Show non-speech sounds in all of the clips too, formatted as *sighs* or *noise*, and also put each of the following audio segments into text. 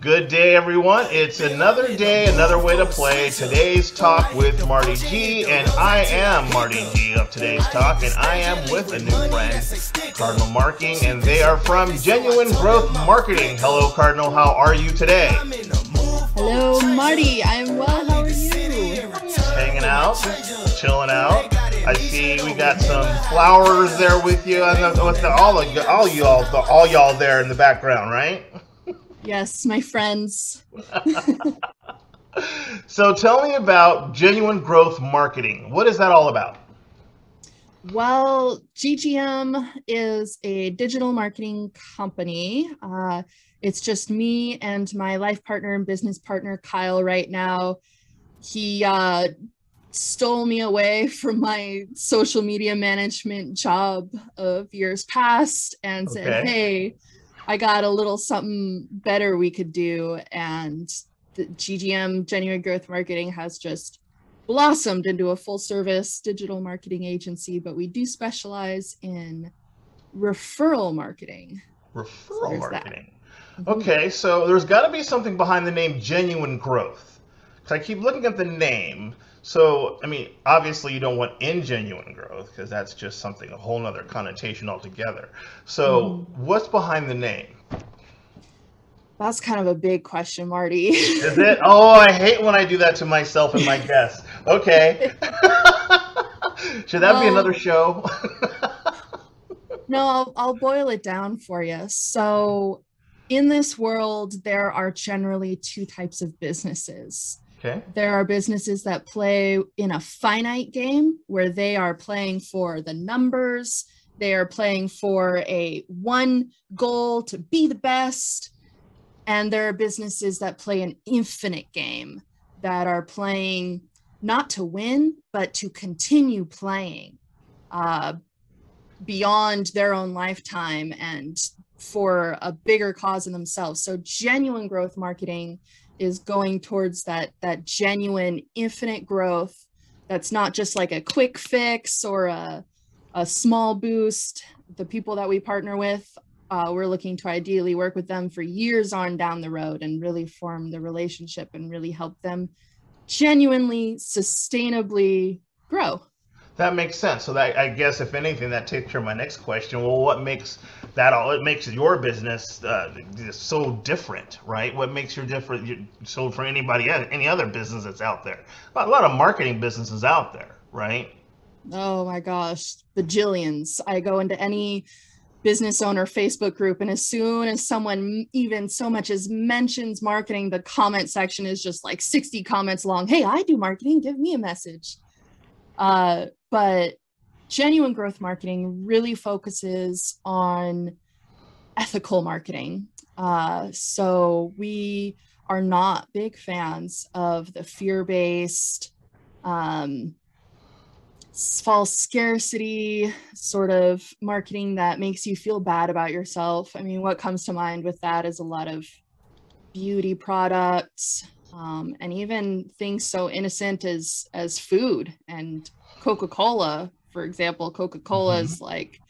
Good day, everyone. It's another day, another way to play today's talk with Marti Gee. And I am Marti Gee of today's talk, and I am with a new friend, Cardinal Marking, and they are from Genuine Growth Marketing. Hello, Cardinal. How are you today? Hello, Marti. I'm well. How are you? Just Hanging out, chilling out. I see we got some flowers there with you, and with the, all, all y'all, all y'all there in the background, right? Yes, my friends. *laughs* so tell me about genuine growth marketing. What is that all about? Well, GGM is a digital marketing company. Uh, it's just me and my life partner and business partner, Kyle, right now. He uh, stole me away *laughs* from my social media management job of years past and okay. said, hey, I got a little something better we could do. And the GGM, Genuine Growth Marketing, has just blossomed into a full service digital marketing agency, but we do specialize in referral marketing. Referral so marketing. Mm-hmm. Okay, so there's got to be something behind the name Genuine Growth. Because I keep looking at the name. So, I mean, obviously you don't want ingenuine growth because that's just something, a whole other connotation altogether. So, mm. what's behind the name? That's kind of a big question, Marti. Is it? Oh, I hate when I do that to myself and my guests. Okay. *laughs* Should that be another show? no, I'll, I'll boil it down for you. So, in this world, there are generally two types of businesses Okay. There are businesses that play in a finite game where they are playing for the numbers, they are playing for a one goal to be the best. And there are businesses that play an infinite game that are playing not to win, but to continue playing uh, beyond their own lifetime and for a bigger cause in themselves. So, genuine growth marketing is going towards that that genuine infinite growth that's not just like a quick fix or a, a small boost the people that we partner with uh, we're looking to ideally work with them for years on down the road and really form the relationship and really help them genuinely sustainably grow that makes sense. So that I guess if anything, that takes care of my next question. Well, what makes that all? It makes your business uh, so different, right? What makes your different? So for anybody, any other business that's out there, a lot of marketing businesses out there, right? Oh my gosh, bajillions. I go into any business owner Facebook group, and as soon as someone even so much as mentions marketing, the comment section is just like 60 comments long. Hey, I do marketing. Give me a message. Uh, but genuine growth marketing really focuses on ethical marketing. Uh, so we are not big fans of the fear based, um, false scarcity sort of marketing that makes you feel bad about yourself. I mean, what comes to mind with that is a lot of beauty products um, and even things so innocent as as food and Coca-Cola, for example, Coca-Cola mm-hmm. is like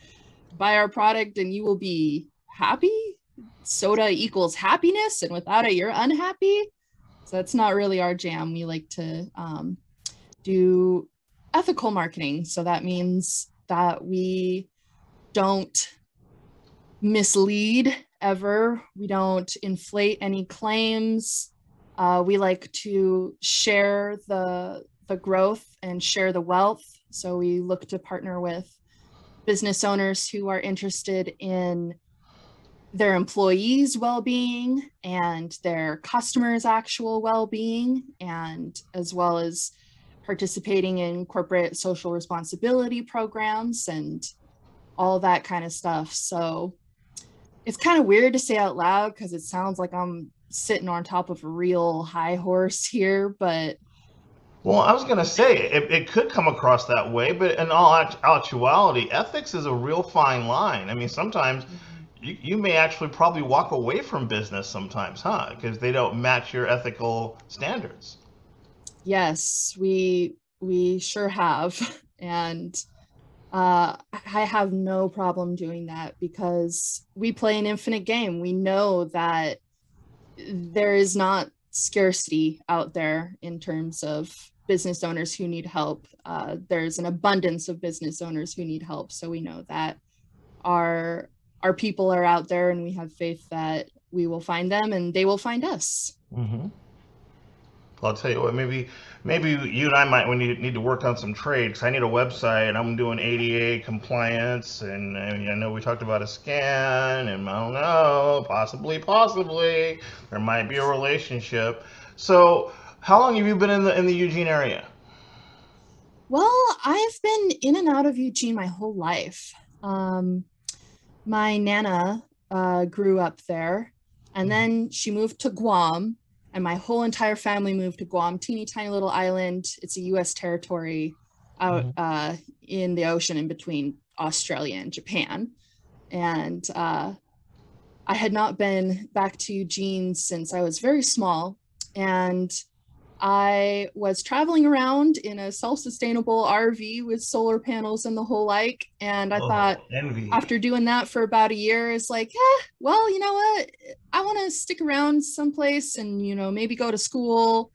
buy our product and you will be happy. Soda equals happiness, and without it, you're unhappy. So that's not really our jam. We like to um, do ethical marketing. So that means that we don't mislead ever. We don't inflate any claims. Uh, we like to share the the growth and share the wealth. So we look to partner with business owners who are interested in their employees' well-being and their customers' actual well-being, and as well as participating in corporate social responsibility programs and all that kind of stuff. So it's kind of weird to say out loud because it sounds like I'm sitting on top of a real high horse here, but well, I was going to say it, it could come across that way, but in all actuality, ethics is a real fine line. I mean, sometimes you, you may actually probably walk away from business sometimes, huh? Because they don't match your ethical standards. Yes, we we sure have, *laughs* and uh, I have no problem doing that because we play an infinite game. We know that there is not scarcity out there in terms of business owners who need help. Uh, there's an abundance of business owners who need help. So we know that our our people are out there, and we have faith that we will find them, and they will find us. Mm-hmm. I'll tell you what. Maybe maybe you and I might we need, need to work on some trade because I need a website. I'm doing ADA compliance, and, and I know we talked about a scan, and I don't know, possibly, possibly there might be a relationship. So, how long have you been in the in the Eugene area? Well, I've been in and out of Eugene my whole life. Um, my nana uh, grew up there, and then she moved to Guam, and my whole entire family moved to Guam, teeny tiny little island. It's a U.S. territory out mm-hmm. uh, in the ocean in between Australia and Japan, and uh, I had not been back to Eugene since I was very small, and I was traveling around in a self-sustainable RV with solar panels and the whole like. And I oh, thought envy. after doing that for about a year, it's like, yeah, well, you know what? I want to stick around someplace and, you know, maybe go to school.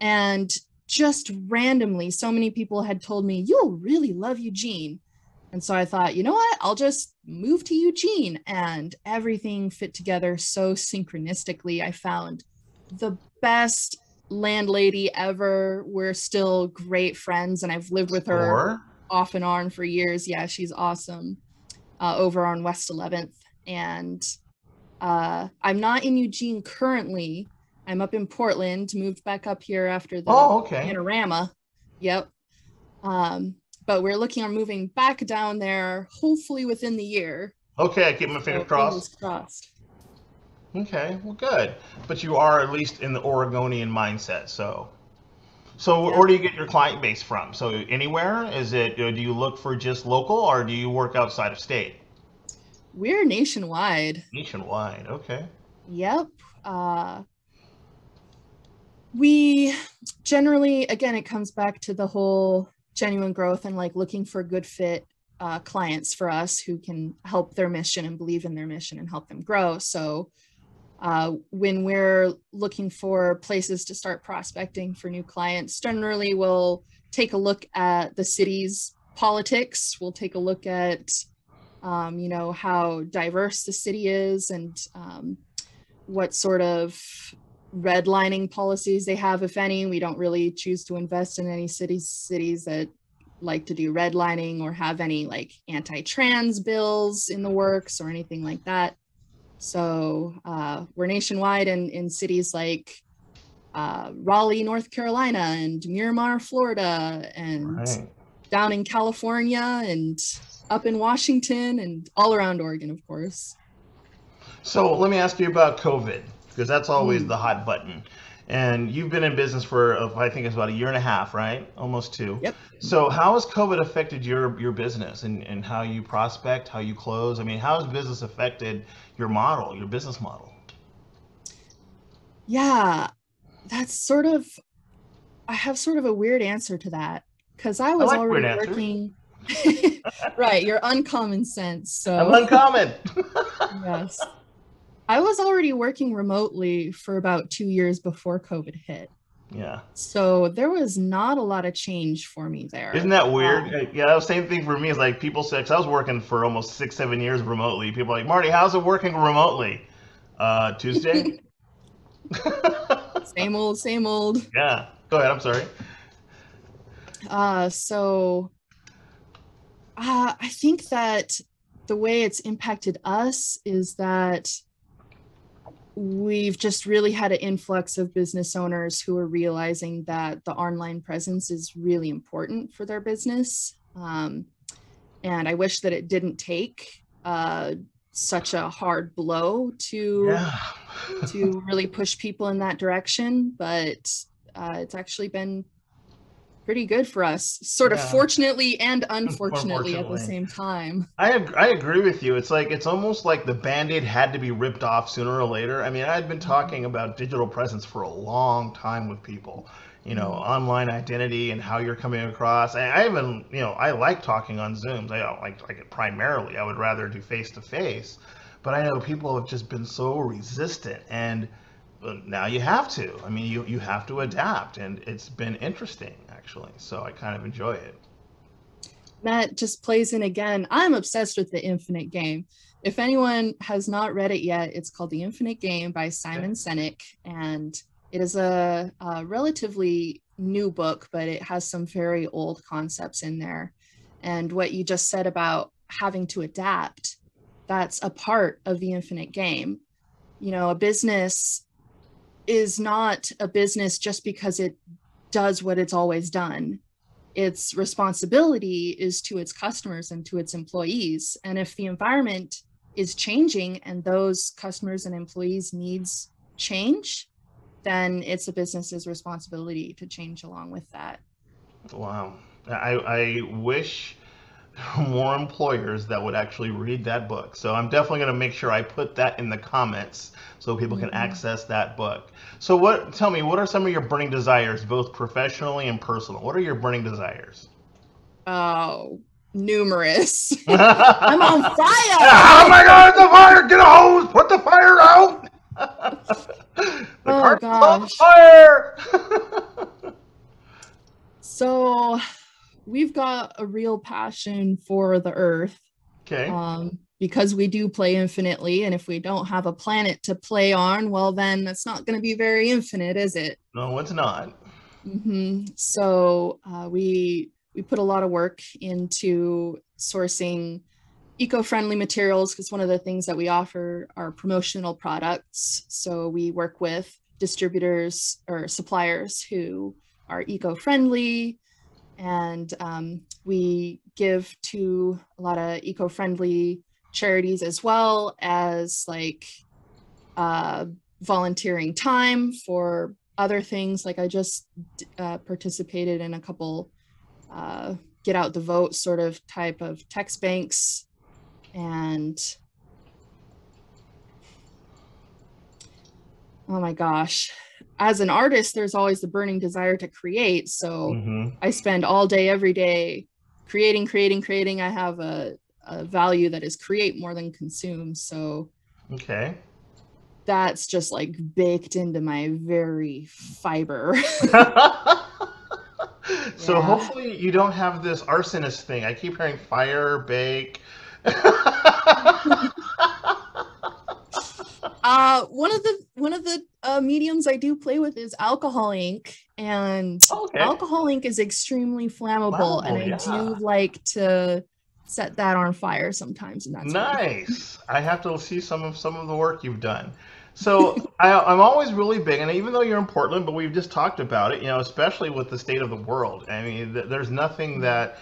And just randomly, so many people had told me, you'll really love Eugene. And so I thought, you know what? I'll just move to Eugene. And everything fit together so synchronistically. I found the best landlady ever. We're still great friends, and I've lived with her or? off and on for years. Yeah, she's awesome. Uh, over on West 11th, and uh, I'm not in Eugene currently. I'm up in Portland. Moved back up here after the oh, okay. panorama. Yep. Um, but we're looking on moving back down there, hopefully within the year. Okay, I keep my fingers so crossed. Fingers crossed. Okay, well, good. But you are at least in the Oregonian mindset, so. So yeah. where do you get your client base from? So anywhere? Is it? Do you look for just local, or do you work outside of state? We're nationwide. Nationwide. Okay. Yep. Uh, we generally, again, it comes back to the whole genuine growth and like looking for good fit uh, clients for us who can help their mission and believe in their mission and help them grow. So uh, when we're looking for places to start prospecting for new clients, generally we'll take a look at the city's politics. We'll take a look at, um, you know, how diverse the city is and um, what sort of redlining policies they have, if any. We don't really choose to invest in any cities cities that like to do redlining or have any like anti-trans bills in the works or anything like that. So uh, we're nationwide in, in cities like uh, Raleigh, North Carolina, and Miramar, Florida, and right. down in California, and up in Washington, and all around Oregon, of course. So let me ask you about COVID, because that's always mm. the hot button. And you've been in business for, uh, I think it's about a year and a half, right? Almost two. Yep. So how has COVID affected your your business and, and how you prospect, how you close? I mean, how has business affected your model, your business model? Yeah, that's sort of, I have sort of a weird answer to that because I was I like already working. *laughs* right, your uncommon sense. So I'm uncommon. *laughs* yes. I was already working remotely for about two years before COVID hit. Yeah. So there was not a lot of change for me there. Isn't that weird? Um, yeah, the same thing for me. Is like people say, I was working for almost six, seven years remotely. People like, Marti, how's it working remotely? Uh, Tuesday. *laughs* same old, same old. Yeah. Go ahead. I'm sorry. Uh, so uh, I think that the way it's impacted us is that we've just really had an influx of business owners who are realizing that the online presence is really important for their business. Um, and I wish that it didn't take uh, such a hard blow to yeah. *laughs* to really push people in that direction, but uh, it's actually been pretty good for us sort of yeah. fortunately and unfortunately, *laughs* unfortunately, at the same time. I, I agree with you. It's like it's almost like the band-aid had to be ripped off sooner or later. I mean i'd been talking about digital presence for a long time with people you know mm-hmm. online identity and how you're coming across. I, I even you know i like talking on zooms. I don't like, like it primarily i would rather do face to face but i know people have just been so resistant and now you have to. I mean, you, you have to adapt, and it's been interesting actually. So I kind of enjoy it. That just plays in again. I'm obsessed with the Infinite Game. If anyone has not read it yet, it's called The Infinite Game by Simon. Sinek, and it is a, a relatively new book, but it has some very old concepts in there. And what you just said about having to adapt, that's a part of the infinite game. You know, a business is not a business just because it does what it's always done. Its responsibility is to its customers and to its employees. And if the environment is changing and those customers and employees' needs change, then it's a business's responsibility to change along with that. Wow. I, I wish *laughs* more employers that would actually read that book. So I'm definitely going to make sure I put that in the comments so people can mm-hmm. access that book. So what tell me what are some of your burning desires both professionally and personal? What are your burning desires? Oh, numerous. *laughs* I'm on *laughs* fire. Oh my god, it's a fire. Get a hose. Put the fire out. the oh, gosh. on fire. so we've got a real passion for the earth. Okay. Um, because we do play infinitely, and if we don't have a planet to play on, well, then it's not going to be very infinite, is it? No, it's not. Mm-hmm. So uh, we we put a lot of work into sourcing eco-friendly materials because one of the things that we offer are promotional products. So we work with distributors or suppliers who are eco-friendly and um, we give to a lot of eco-friendly charities as well as like uh, volunteering time for other things. Like i just uh, participated in a couple uh, get out the vote sort of type of text banks and oh my gosh as an artist there's always the burning desire to create. So mm-hmm. i spend all day every day creating creating creating. I have a, a value that is create more than consume. So okay. that's just like baked into my very fiber. *laughs* So yeah. hopefully you don't have this arsonist thing. I keep hearing fire bake *laughs* uh, one of the one of the uh, mediums I do play with is alcohol ink, and oh, okay. alcohol ink is extremely flammable, and I yeah. do like to set that on fire sometimes. And that's nice. I have to see some of some of the work you've done. So *laughs* I, am always really big, and even though you're in Portland, but we've just talked about it, you know, especially with the state of the world. I mean, th- there's nothing that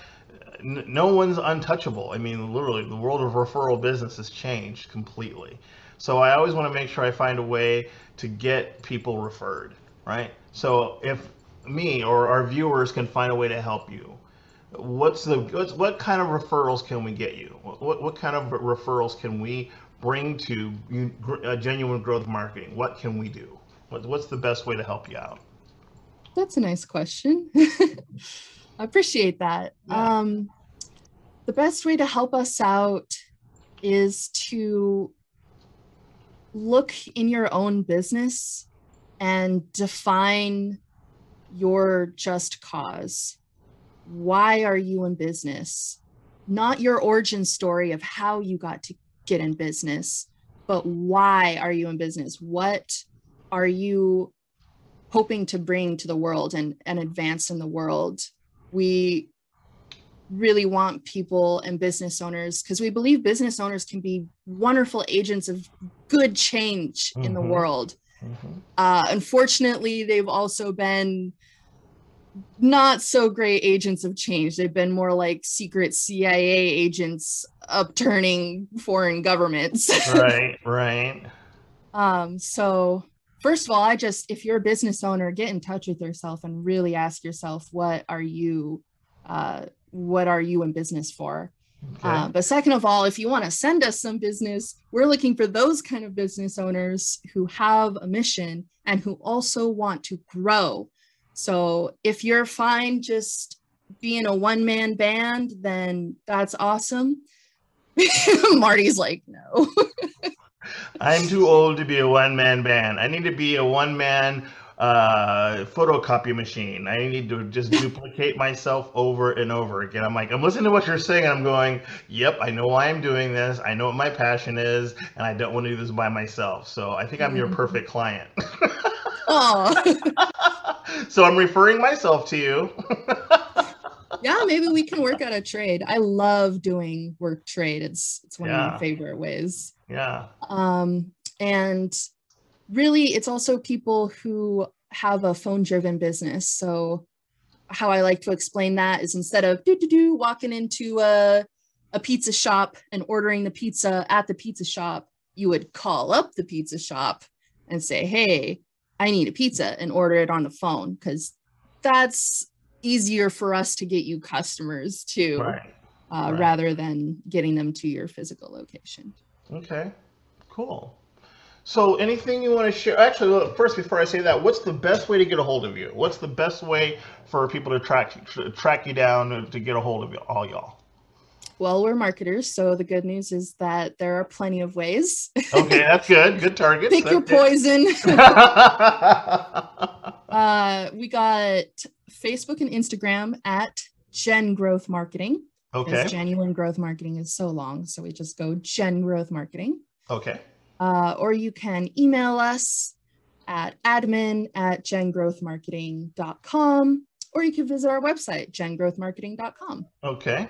no one's untouchable. I mean, literally, the world of referral business has changed completely. So I always want to make sure I find a way to get people referred, right? So if me or our viewers can find a way to help you, what's the what's, what kind of referrals can we get you? What what kind of referrals can we bring to uh, genuine growth marketing? What can we do? What, what's the best way to help you out? That's a nice question. *laughs* I appreciate that. Yeah. Um, the best way to help us out is to look in your own business and define your just cause. Why are you in business? Not your origin story of how you got to get in business, but why are you in business? What are you hoping to bring to the world and, and advance in the world? We really want people and business owners because we believe business owners can be wonderful agents of good change mm-hmm. in the mm-hmm. world. Mm-hmm. Uh, unfortunately, they've also been not so great agents of change. They've been more like secret CIA agents upturning foreign governments. *laughs* right, right. Um, so first of all, I just if you're a business owner, get in touch with yourself and really ask yourself, what are you uh, what are you in business for? Okay. Uh, but second of all, if you want to send us some business, we're looking for those kind of business owners who have a mission and who also want to grow. So if you're fine just being a one man band, then that's awesome. *laughs* Marti's like, no. *laughs* I'm too old to be a one man band. I need to be a one man uh, photocopy machine. I need to just *laughs* duplicate myself over and over again. I'm like, I'm listening to what you're saying, and I'm going, yep, I know why I'm doing this. I know what my passion is, and I don't want to do this by myself. So I think I'm your *laughs* perfect client. *laughs* Oh, so I'm referring myself to you. yeah, maybe we can work out a trade. I love doing work trade. It's it's one Yeah. of my favorite ways. yeah. Um, and really, it's also people who have a phone driven business. So, how I like to explain that is instead of do do do walking into a a pizza shop and ordering the pizza at the pizza shop, you would call up the pizza shop and say, "Hey, I need a pizza," and order it on the phone because that's easier for us to get you customers too, Right. uh, right. rather than getting them to your physical location. Okay. Cool. So, anything you want to share? Actually, look, first, before I say that, what's the best way to get a hold of you? What's the best way for people to track to track you down to get a hold of you, all y'all? Well, we're marketers, so the good news is that there are plenty of ways. Okay, that's good. Good target. Pick your poison. *laughs* uh, we got Facebook and Instagram at Gen Growth Marketing. okay. Genuine growth marketing is so long, so we just go Gen Growth Marketing. Okay. Uh, or you can email us at admin at gengrowthmarketing.com, or you can visit our website, gengrowthmarketing.com. Okay.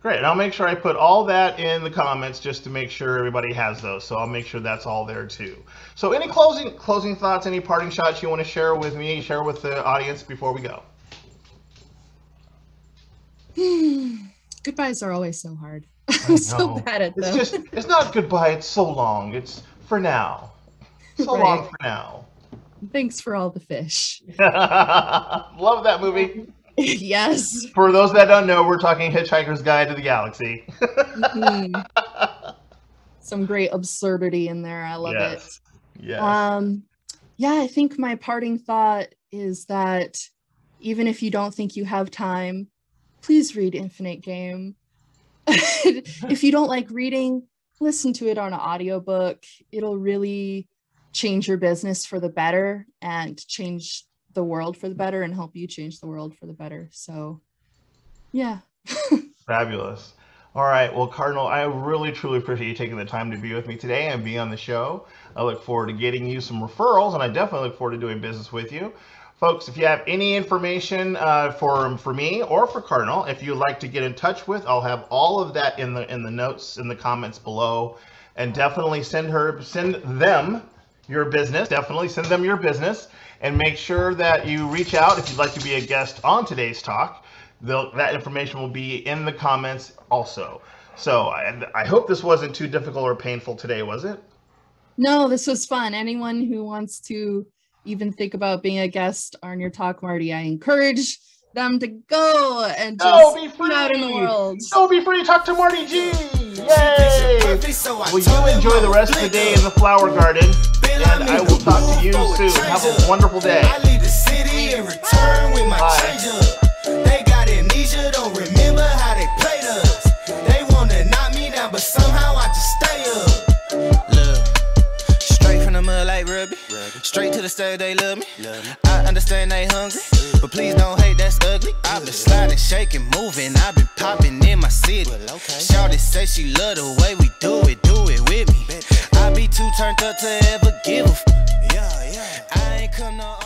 Great. And I'll make sure I put all that in the comments just to make sure everybody has those. So I'll make sure that's all there too. So any closing closing thoughts, any parting shots you want to share with me, share with the audience before we go? *sighs* Goodbyes are always so hard. *laughs* I'm so bad at them. It's just it's not goodbye, it's so long. It's for now. So *laughs* Right. long for now. Thanks for all the fish. *laughs* Love that movie. yes. For those that don't know, we're talking Hitchhiker's Guide to the Galaxy. Mhm. Some great absurdity in there. I love yes. Yes. it. Um, yeah, I think my parting thought is that even if you don't think you have time, please read Infinite Game. *laughs* if you don't like reading, listen to it on an audiobook. It'll really change your business for the better and change the world for the better and help you change the world for the better. So, yeah. *laughs* Fabulous. All right. Well, Cardinal, I really truly appreciate you taking the time to be with me today and be on the show. I look forward to getting you some referrals, and I definitely look forward to doing business with you. Folks, if you have any information uh, for for me or for Cardinal, if you'd like to get in touch with, I'll have all of that in the in the notes in the comments below, and definitely send her send them your business. Definitely send them your business, and make sure that you reach out if you'd like to be a guest on today's talk. They'll, that information will be in the comments also. So I, I hope this wasn't too difficult or painful today, was it? No, this was fun. Anyone who wants to even think about being a guest on your talk, Marti, I encourage them to go and Go just be be out in the world. So be free to talk to Marti Gee. Yay! Well, you enjoy the rest of the day in the flower garden, and I will talk to you soon. Have a wonderful day. I leave the city and return with my Bye. change Straight to the stage, they love me. I understand they hungry, but please don't hate, that's ugly. I've been sliding, shaking, moving. I've been popping in my city. Shawty say she love the way we do it, do it with me. I be too turned up to ever give a f- I ain't come no